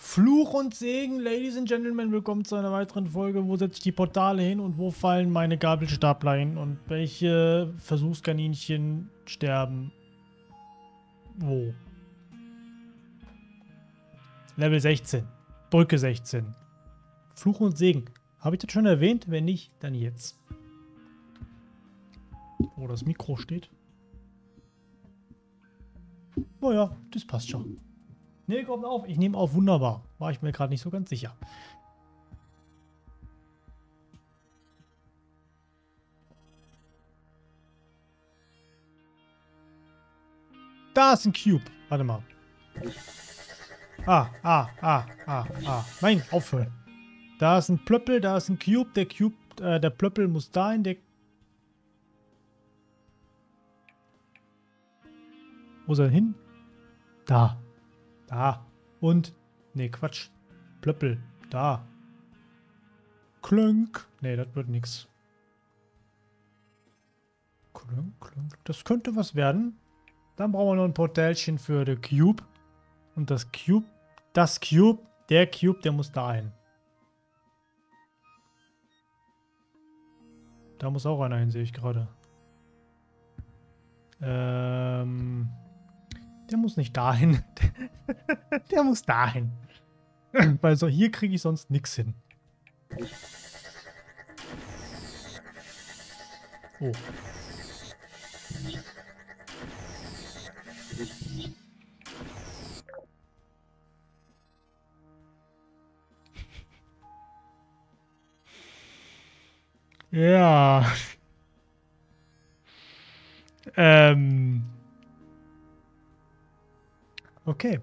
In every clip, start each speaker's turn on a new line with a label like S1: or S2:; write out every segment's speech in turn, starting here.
S1: Fluch und Segen, Ladies and Gentlemen, willkommen zu einer weiteren Folge. Wo setze ich die Portale hin und wo fallen meine Gabelstapler hin? Und welche Versuchskaninchen sterben? Wo? Level 16. Brücke 16. Fluch und Segen. Habe ich das schon erwähnt? Wenn nicht, dann jetzt. Wo das Mikro steht. Oh ja, das passt schon. Nee, kommt auf. Ich nehme auf. Wunderbar. War ich mir gerade nicht so ganz sicher. Da ist ein Cube. Warte mal. Ah, ah, ah, ah, ah. Nein, aufhören. Da ist ein Plöppel, da ist ein Cube. Der Cube, äh, der Plöppel muss dahin. Der Wo soll er hin? Da. Da. Und. Nee, Quatsch. Plöppel. Da. Klönk. Nee, das wird nix. Klönk, klönk. Das könnte was werden. Dann brauchen wir noch ein Portälchen für den Cube. Und das Cube. Das Cube. Der Cube, der muss da hin. Da muss auch einer hin, sehe ich gerade. Ähm... Der muss nicht dahin. Der muss dahin. Weil so hier kriege ich sonst nichts hin. Oh. Ja. Ähm. Okay.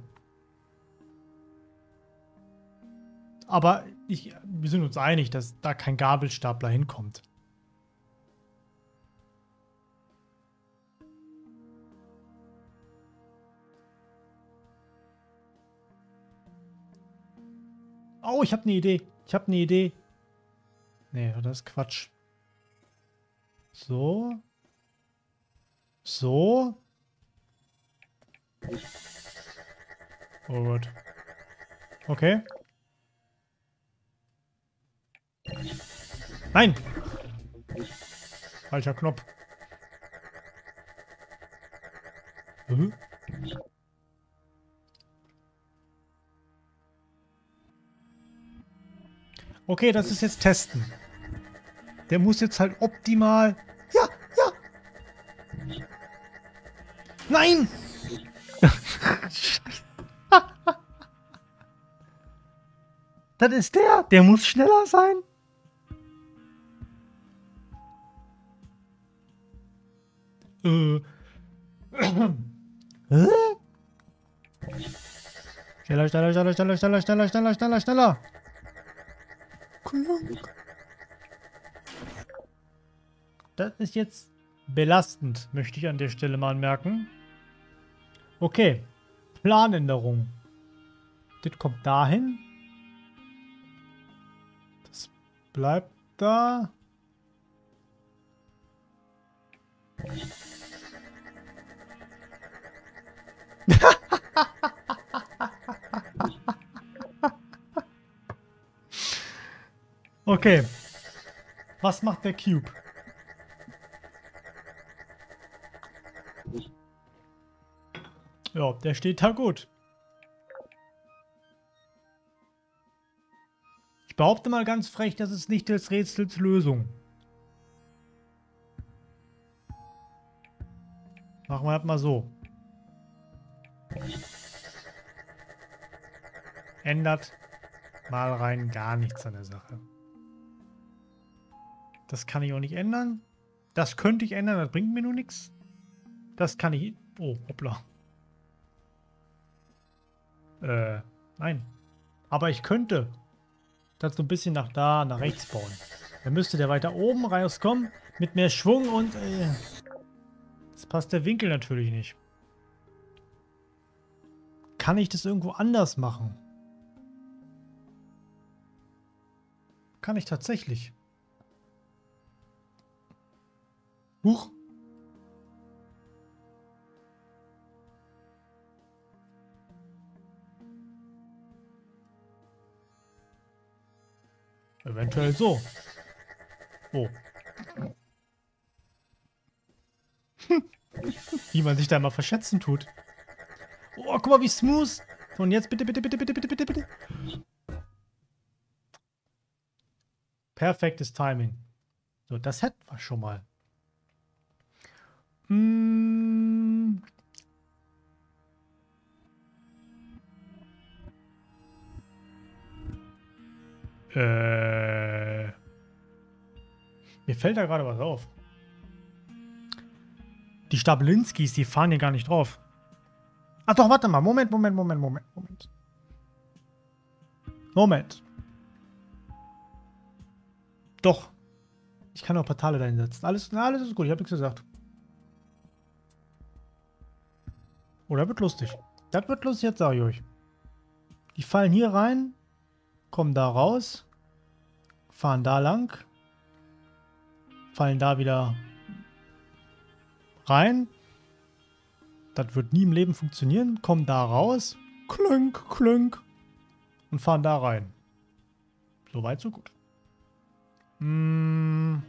S1: Aber ich, wir sind uns einig, dass da kein Gabelstapler hinkommt. Oh, ich habe eine Idee. Ich habe eine Idee. Nee, das ist Quatsch. So. So. Oh Gott. Okay. Nein! Falscher Knopf. Hm? Okay, das ist jetzt testen. Der muss jetzt halt optimal... Ja, ja! Nein! Das ist der. Der muss schneller sein. Äh. Schneller, schneller, schneller, schneller, schneller, schneller, schneller, schneller, schneller. Das ist jetzt belastend, möchte ich an der Stelle mal anmerken. Okay. Planänderung. Das kommt dahin. Bleibt da. okay. Was macht der Cube? Ja, der steht da gut. Ich behaupte mal ganz frech, das ist nicht des Rätsels Lösung. Machen wir halt mal so. Ändert mal rein gar nichts an der Sache. Das kann ich auch nicht ändern. Das könnte ich ändern, das bringt mir nur nichts. Das kann ich... Oh, hoppla. Äh, nein. Aber ich könnte das so ein bisschen nach da, nach rechts bauen. Dann müsste der weiter oben rauskommen, mit mehr Schwung und... Äh, das passt der Winkel natürlich nicht. Kann ich das irgendwo anders machen? Kann ich tatsächlich. Huch. Eventuell so. Oh. wie man sich da immer verschätzen tut. Oh, guck mal, wie smooth. Und jetzt bitte, bitte, bitte, bitte, bitte, bitte, bitte. Perfektes Timing. So, das hätten wir schon mal. Hm. Äh. Mir fällt da gerade was auf. Die Stabelinskis, die fahren hier gar nicht drauf. Ach doch, warte mal. Moment, Moment, Moment, Moment, Moment. Moment. Doch. Ich kann auch Portale da hinsetzen. Alles, na, alles ist gut. Ich habe nichts gesagt. Oh, das wird lustig. Das wird lustig, jetzt sage ich euch. Die fallen hier rein, kommen da raus, fahren da lang, fallen da wieder rein. Das wird nie im Leben funktionieren. Kommen da raus, klönk, klönk und fahren da rein. Soweit, so gut. Hm.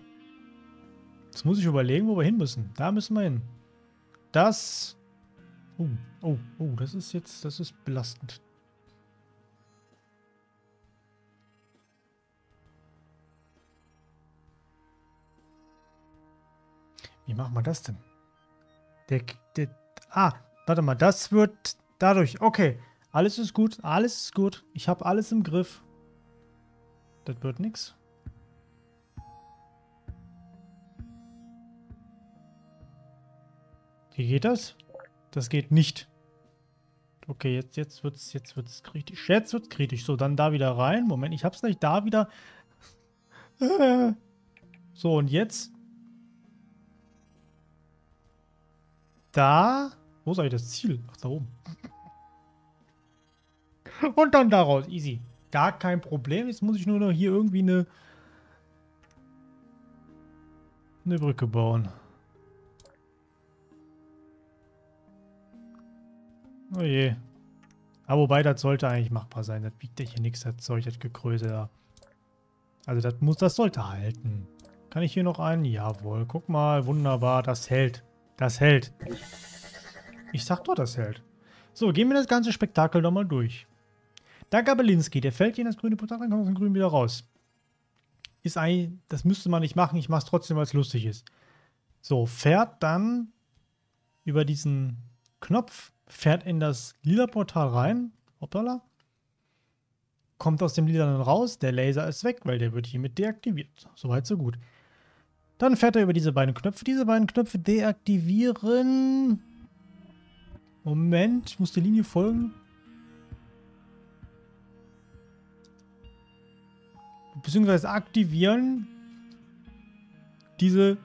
S1: Jetzt muss ich überlegen, wo wir hin müssen. Da müssen wir hin. Das... Oh, oh, oh, das ist jetzt, das ist belastend. Wie machen wir das denn? Der, der, ah, warte mal, das wird dadurch, okay. Alles ist gut, alles ist gut. Ich habe alles im Griff. Das wird nichts. Wie geht das? Das geht nicht. Okay, jetzt, jetzt wird es jetzt wird's kritisch. Jetzt wird kritisch. So, dann da wieder rein. Moment, ich hab's nicht. Da wieder. so, und jetzt. Da. Wo ist eigentlich das Ziel? Ach, da oben. Und dann daraus. Easy. Gar kein Problem. Jetzt muss ich nur noch hier irgendwie eine... eine Brücke bauen. Oh je. Aber wobei, das sollte eigentlich machbar sein. Das wiegt ja hier nichts, das Zeug, das Gekröse da. Also das muss, das sollte halten. Kann ich hier noch einen? Jawohl. Guck mal, wunderbar, das hält. Das hält. Ich sag doch, das hält. So, gehen wir das ganze Spektakel nochmal durch. Da Gabelinski, der fällt hier in das grüne Portal, dann kommt aus dem Grün wieder raus. Ist eigentlich, das müsste man nicht machen, ich mach's trotzdem, weil es lustig ist. So, fährt dann über diesen Knopf fährt in das lila Portal rein. Hoppala. Kommt aus dem lila dann raus. Der Laser ist weg, weil der wird hiermit deaktiviert. Soweit, so gut. Dann fährt er über diese beiden Knöpfe. Diese beiden Knöpfe deaktivieren. Moment, ich muss der Linie folgen. Beziehungsweise aktivieren diese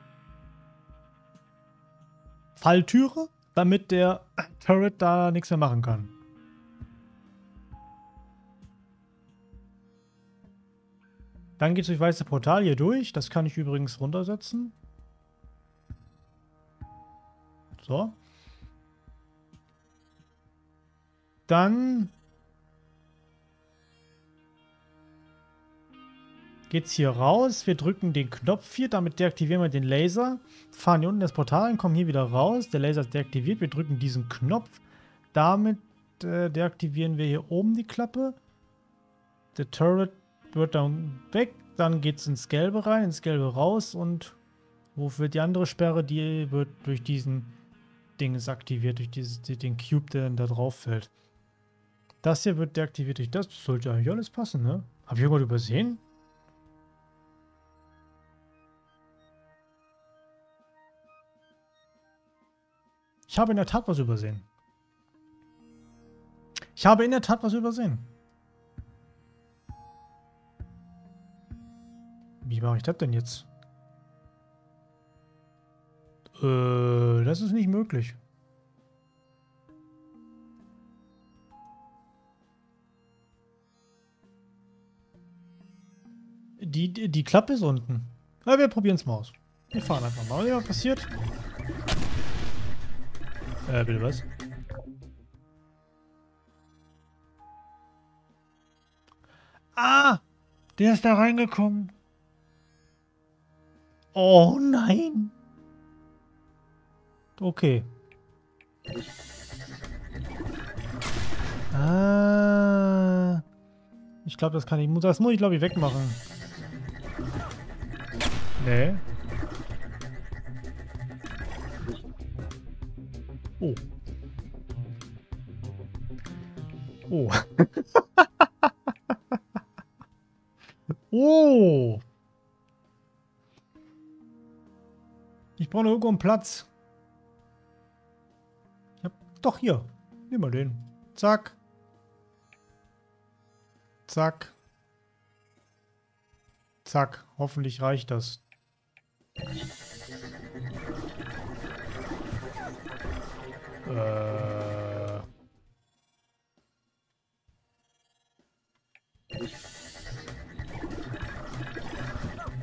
S1: Falltüre damit der Turret da nichts mehr machen kann. Dann geht es durch weiße Portal hier durch. Das kann ich übrigens runtersetzen. So. Dann geht's hier raus. Wir drücken den Knopf hier, damit deaktivieren wir den Laser. Fahren hier unten das Portal rein, kommen hier wieder raus. Der Laser ist deaktiviert. Wir drücken diesen Knopf. Damit äh, deaktivieren wir hier oben die Klappe. Der Turret wird dann weg. Dann geht's ins Gelbe rein, ins Gelbe raus. Und wofür die andere Sperre, die wird durch diesen Ding aktiviert, durch dieses, den Cube, der dann da drauf fällt. Das hier wird deaktiviert durch das. Das sollte eigentlich alles passen, ne? Hab ich irgendwas übersehen? Ich habe in der Tat was übersehen. Ich habe in der Tat was übersehen. Wie mache ich das denn jetzt? Äh, das ist nicht möglich. Die, die, die Klappe ist unten. Aber wir probieren es mal aus. Wir fahren einfach mal. Was passiert? Äh, bitte was? Ah! Der ist da reingekommen. Oh nein. Okay. Ah. Ich glaube, das kann ich. Das muss ich, glaube ich, wegmachen. Nee. Oh. Oh. oh. brauche irgendwo einen Platz. Ich hab, doch hier. Nimm mal den. Zack. Zack. Zack. Hoffentlich reicht das. Äh.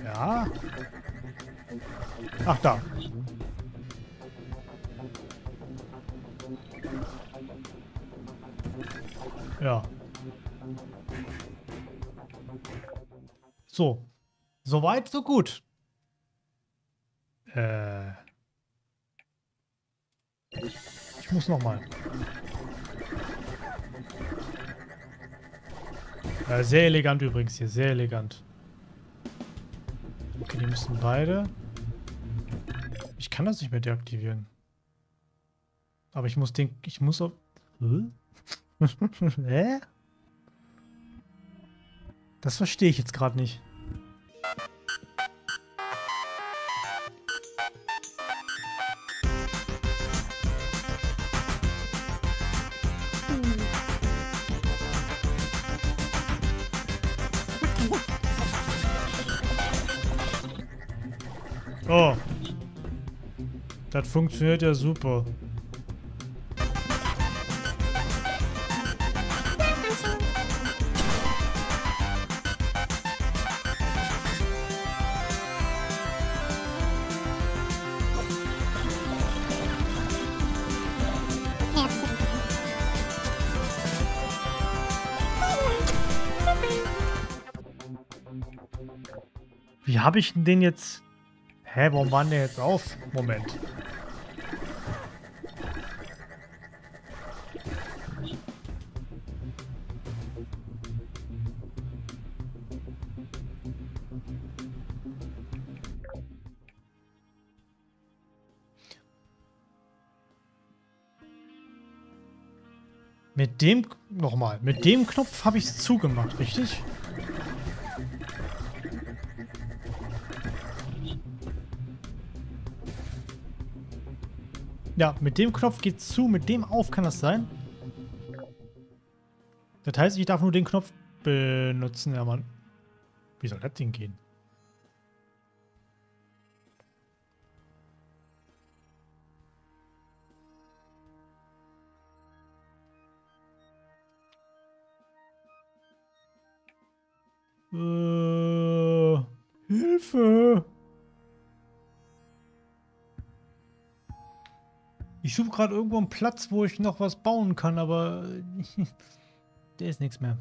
S1: Ja. Ach, da. Ja. So. Soweit, so gut. Äh. Ich muss nochmal. Äh, sehr elegant übrigens hier, sehr elegant. Okay, die müssen beide. Ich kann das nicht mehr deaktivieren. Aber ich muss den... Ich muss auf... Hä? Das verstehe ich jetzt gerade nicht. Oh. Das funktioniert ja super. Habe ich den jetzt... Hä, warum waren der jetzt auf? Moment. Mit dem... Nochmal. Mit dem Knopf habe ich es zugemacht, richtig? Ja, mit dem Knopf geht's zu, mit dem auf kann das sein. Das heißt, ich darf nur den Knopf benutzen. Ja, Mann. Wie soll das Ding gehen? Äh, Hilfe! Ich suche gerade irgendwo einen Platz, wo ich noch was bauen kann, aber der ist nichts mehr.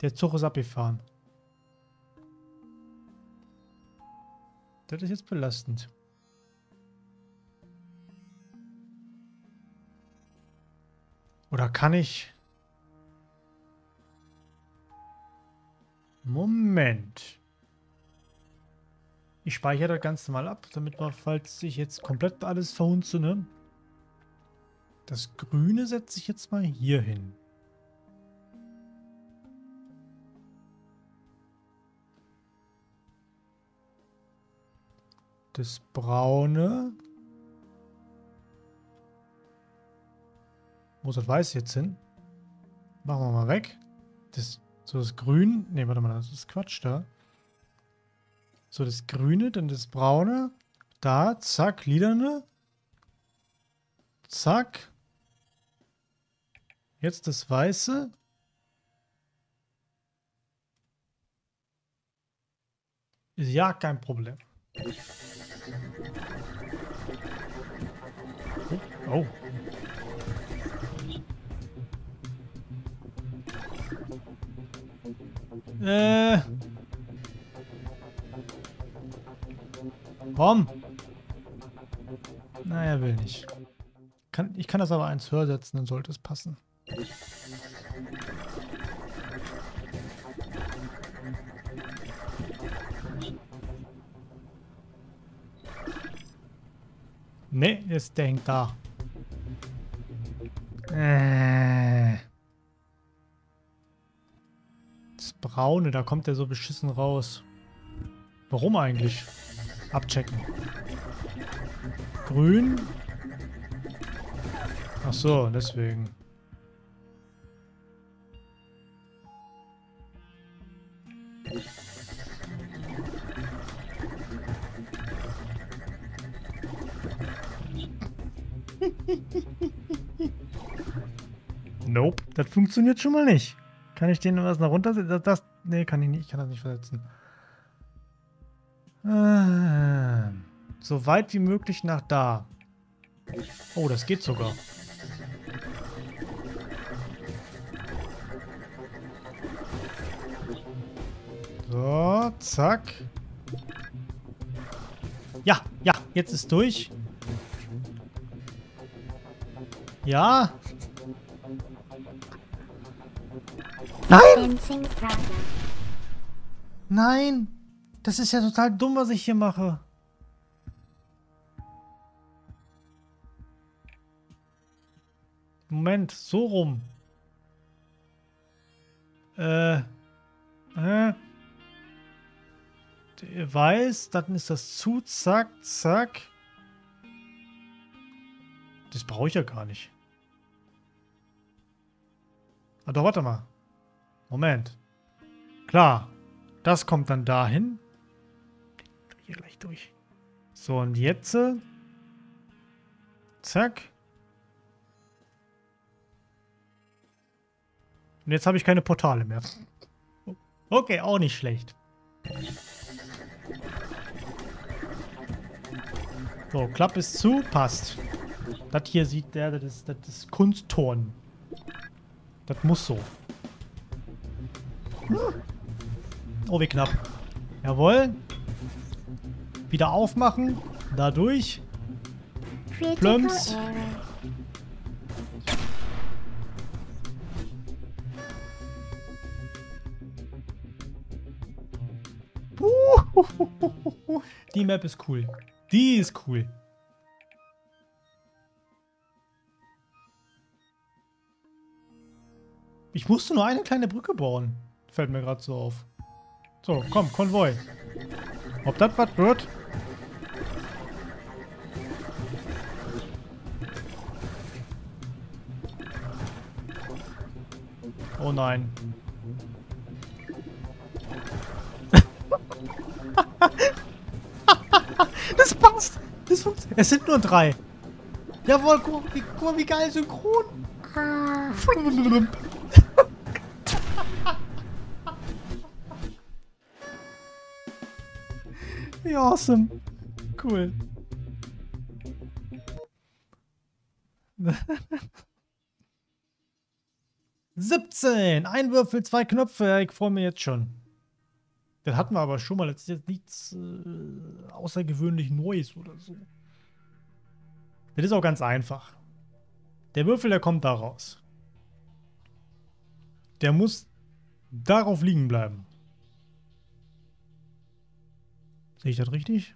S1: Der Zug ist abgefahren. Das ist jetzt belastend. Oder kann ich... Moment. Ich speichere das Ganze mal ab, damit man, falls ich jetzt komplett alles verhunze, ne? Das Grüne setze ich jetzt mal hier hin. Das Braune. Wo ist das Weiß jetzt hin? Machen wir mal weg. Das, so das Grün. Ne, warte mal, das ist Quatsch da. So, das Grüne, dann das Braune. Da, zack, Liderne. Zack. Jetzt das Weiße. Ja, kein Problem. Oh. oh. Äh. Komm. Na, er will nicht. Kann, ich kann das aber eins höher setzen, dann sollte es passen. Ne, ist der hängt da. Äh. Das Braune, da kommt der so beschissen raus. Warum eigentlich? Abchecken. Grün. Ach so, deswegen. nope, das funktioniert schon mal nicht. Kann ich den was nach runter? Das, das, nee, kann ich nicht. Ich kann das nicht versetzen. So weit wie möglich nach da. Oh, das geht sogar. So, zack. Ja, ja, jetzt ist durch. Ja. Nein! Nein! Das ist ja total dumm, was ich hier mache. Moment, so rum. Äh. Äh. Weiß, dann ist das zu, zack, zack. Das brauche ich ja gar nicht. Ah, doch, warte mal. Moment. Klar. Das kommt dann dahin. Hier gleich durch. So, und jetzt... Äh, zack. Und jetzt habe ich keine Portale mehr. Okay, auch nicht schlecht. So, Klapp ist zu, passt. Das hier sieht der, das ist, das ist Kunsttorn. Das muss so. Oh, wie knapp. Jawohl. Wieder aufmachen. Dadurch. Plumps. Die Map ist cool. Die ist cool. Ich musste nur eine kleine Brücke bauen. Fällt mir gerade so auf. So, komm, Konvoi. Ob das was wird? Oh nein. das passt. Das funktioniert. Es sind nur drei. Jawohl, guck, guck mal, wie geil synchron. Wie awesome. Cool. Siebzehn! Ein Würfel, zwei Knöpfe. Ich freue mich jetzt schon. Das hatten wir aber schon mal. Das ist jetzt nichts äh, außergewöhnlich Neues oder so. Das ist auch ganz einfach. Der Würfel, der kommt da raus. Der muss darauf liegen bleiben. Sehe ich das richtig?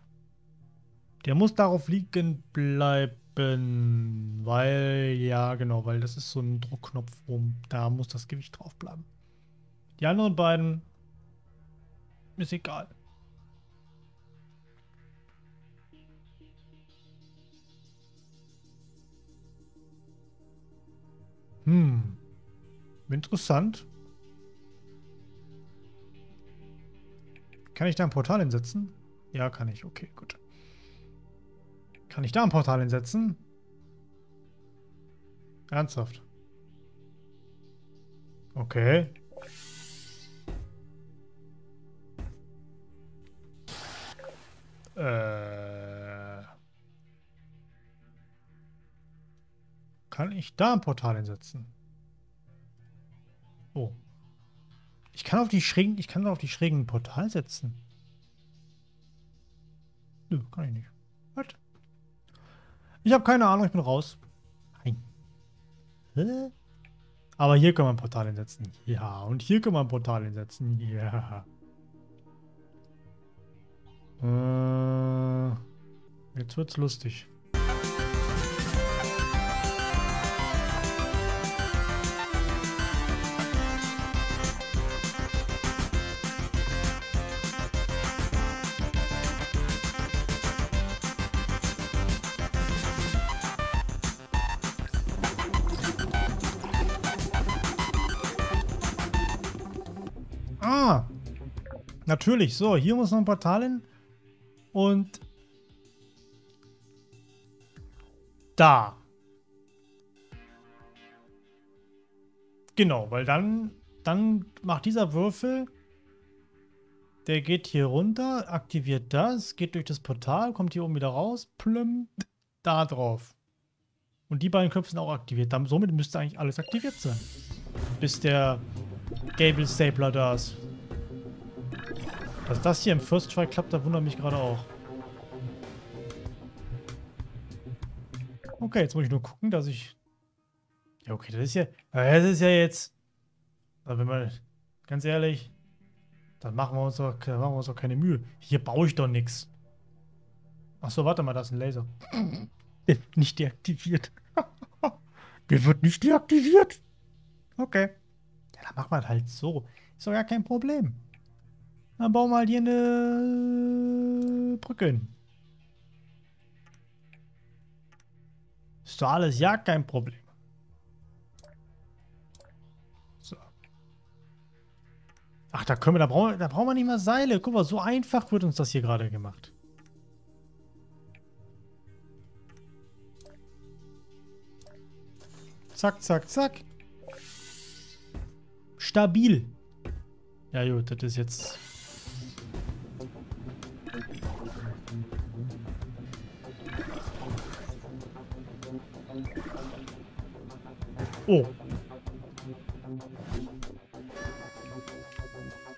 S1: Der muss darauf liegen bleiben, weil, ja genau, weil das ist so ein Druckknopf, wo da muss das Gewicht drauf bleiben. Die anderen beiden ist egal. Hm. Interessant. Kann ich da ein Portal hinsetzen? Ja, kann ich. Okay, gut. Kann ich da ein Portal hinsetzen? Ernsthaft? Okay. Äh. Kann ich da ein Portal hinsetzen? Oh. Ich kann auf die schrägen, ich kann auf die schrägen Portal setzen. Nö, kann ich nicht. Ich habe keine Ahnung, ich bin raus. Nein. Hä? Aber hier kann man ein Portal hinsetzen. Ja, und hier kann man ein Portal hinsetzen. Ja. Äh, jetzt wird's lustig. Natürlich. So, hier muss noch ein Portal hin. Und da. Genau, weil dann, dann macht dieser Würfel, der geht hier runter, aktiviert das, geht durch das Portal, kommt hier oben wieder raus, plümpt da drauf. Und die beiden Knöpfe sind auch aktiviert. Dann, somit müsste eigentlich alles aktiviert sein. Bis der Gable Stapler da ist. Dass das hier im First Try klappt, da wundert mich gerade auch. Okay, jetzt muss ich nur gucken, dass ich... Ja, okay, das ist ja... Das ist ja jetzt... wenn man... Ganz ehrlich... Dann machen wir uns doch, machen wir uns doch keine Mühe. Hier baue ich doch nichts. Achso, warte mal, da ist ein Laser. Der wird nicht deaktiviert. Der wird nicht deaktiviert. Okay. Ja, dann machen wir halt so. Ist doch gar kein Problem. Dann bauen wir halt hier eine Brücke hin. Ist doch alles ja kein Problem. So. Ach, da können wir, da brauchen, da brauchen wir nicht mal Seile. Guck mal, so einfach wird uns das hier gerade gemacht. Zack, zack, zack. Stabil. Ja gut, das ist jetzt... Oh.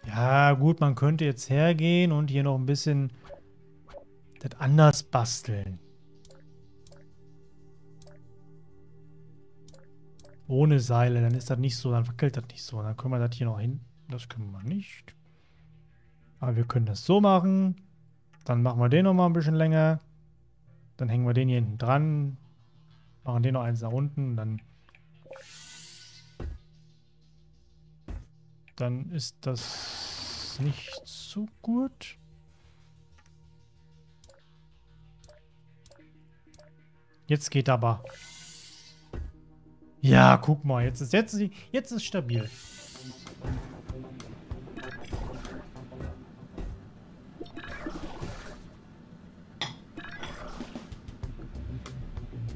S1: Ja, gut, man könnte jetzt hergehen und hier noch ein bisschen das anders basteln. Ohne Seile, dann ist das nicht so, dann wackelt das nicht so. Dann können wir das hier noch hin. Das können wir nicht. Aber wir können das so machen. Dann machen wir den noch mal ein bisschen länger. Dann hängen wir den hier hinten dran. Machen den noch eins nach unten. Dann, dann ist das nicht so gut. Jetzt geht aber. Ja, guck mal, jetzt ist jetzt, jetzt ist stabil.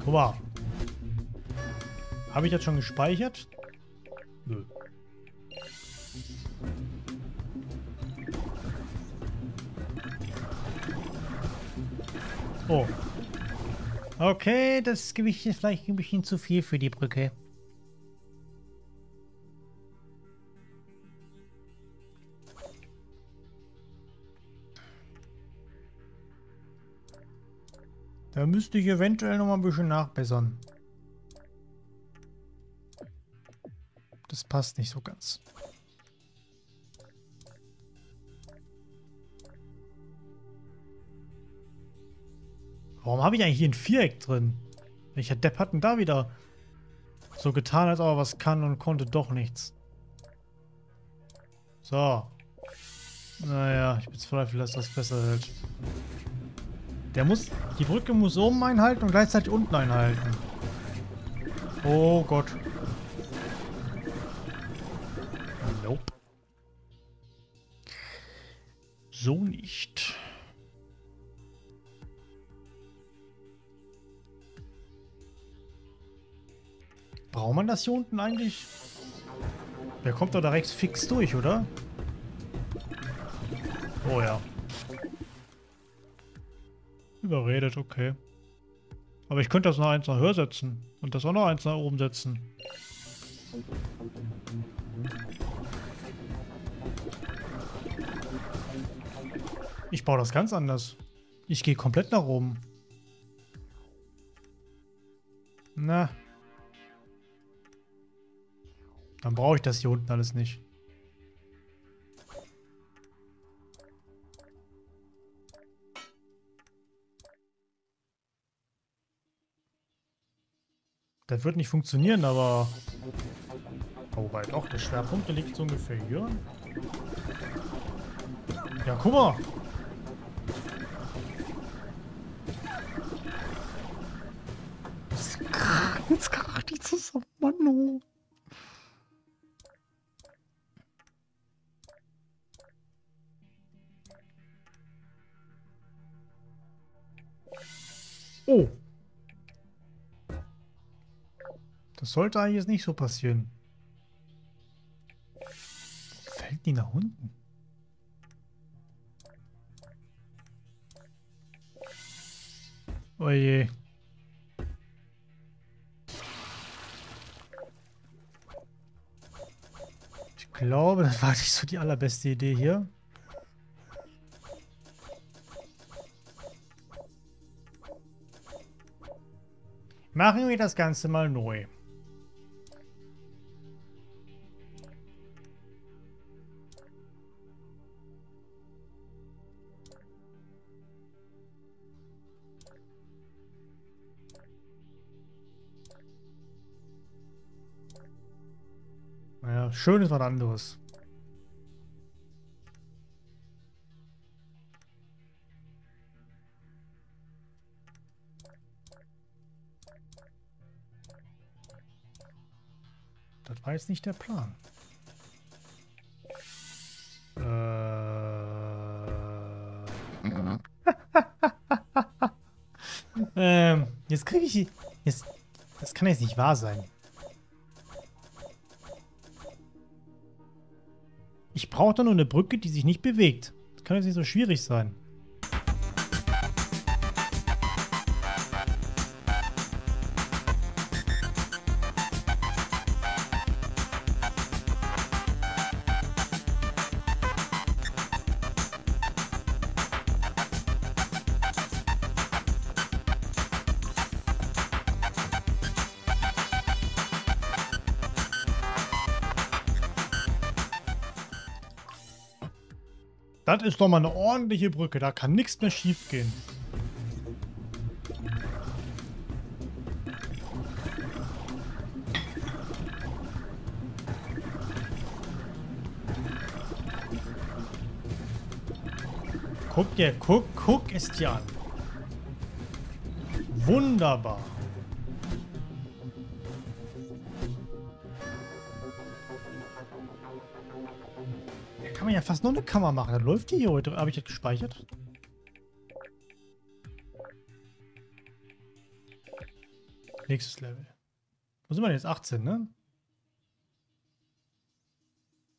S1: Guck mal. Habe ich das schon gespeichert? Oh. Okay, das Gewicht ist vielleicht ein bisschen zu viel für die Brücke. Da müsste ich eventuell noch mal ein bisschen nachbessern. Das passt nicht so ganz. Warum habe ich eigentlich hier ein Viereck drin? Welcher Depp hat denn da wieder so getan, als ob er was kann und konnte doch nichts? So. Naja, ich bezweifle, dass das besser hält. Der muss, die Brücke muss oben einhalten und gleichzeitig unten einhalten. Oh Gott. Nope. So nicht. Braucht man das hier unten eigentlich? Der kommt doch direkt fix durch, oder? Oh ja. Überredet, okay. Aber ich könnte das noch eins nach höher setzen. Und das auch noch eins nach oben setzen. Ich baue das ganz anders. Ich gehe komplett nach oben. Na, dann brauche ich das hier unten alles nicht. Das wird nicht funktionieren, aber... Wobei doch, der Schwerpunkt der liegt so ungefähr hier. Ja, guck mal. Jetzt kracht die zusammen, Mann. Oh. Oh. Das sollte eigentlich jetzt nicht so passieren. Fällt die nach unten? Oje. Ich glaube, das war nicht so die allerbeste Idee hier. Machen wir das Ganze mal neu. Naja, schön ist was anderes. Das war jetzt nicht der Plan. Äh. ähm, jetzt kriege ich... Jetzt, das kann jetzt nicht wahr sein. Ich brauche da nur eine Brücke, die sich nicht bewegt. Das kann jetzt nicht so schwierig sein. Das ist doch mal eine ordentliche Brücke. Da kann nichts mehr schief gehen. Guck dir, guck, guck es dir an. Wunderbar. Man ja fast nur eine Kammer machen. Das läuft die hier heute. Habe ich das gespeichert? Nächstes Level. Wo sind wir denn jetzt? 18, ne?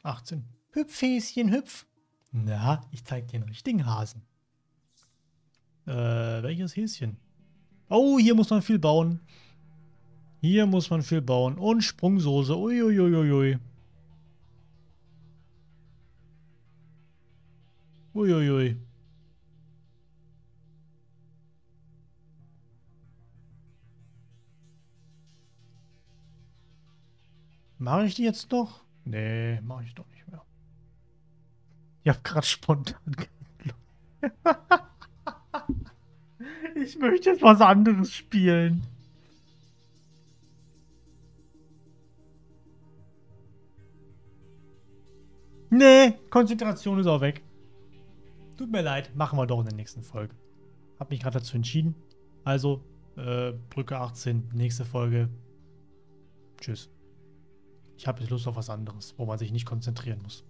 S1: 18. Hüpf, Häschen, hüpf. Na, ich zeig dir den richtigen Hasen. Äh, welches Häschen? Oh, hier muss man viel bauen. Hier muss man viel bauen. Und Sprungsoße. Uiuiuiui. Ui, ui. Uiuiui. Mache ich die jetzt noch? Nee, mache ich doch nicht mehr. Ich habe gerade spontan Ich möchte jetzt was anderes spielen. Nee, Konzentration ist auch weg. Tut mir leid, machen wir doch in der nächsten Folge. Hab mich gerade dazu entschieden. Also, äh, Brücke 18, nächste Folge. Tschüss. Ich habe jetzt Lust auf was anderes, wo man sich nicht konzentrieren muss.